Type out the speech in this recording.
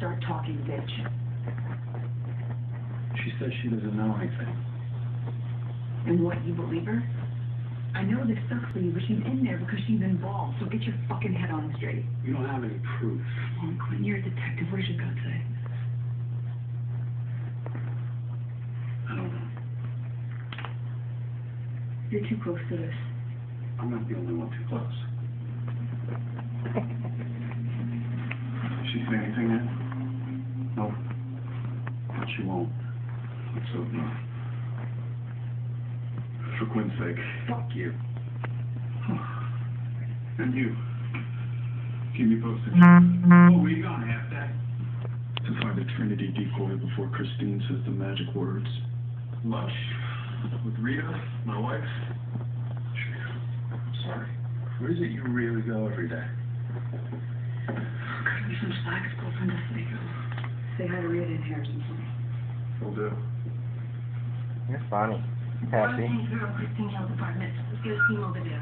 start talking, bitch. She says she doesn't know anything. And what, you believe her? I know this sucks for you, but she's in there because she's involved, so get your fucking head on straight. You don't have any proof. Come on, Quinn, you're a detective. Where's your gut say? I don't know. You're too close to this. I'm not the only one too close. She say anything yet? No. But she won't. Let's hope uh, not. For Quinn's sake. Fuck you. And you. Keep me posted. Oh, where you going, half-day? To find a Trinity decoy before Christine says the magic words. Lunch. With Rita, my wife. I'm sorry. Where is it you really go every day? Cut me some slack. His girlfriend has to. Say hi to Rita and Harrison for me. Will do. You're funny, Patsy. Girl, Christine Hill's apartment. Let's get a team over there.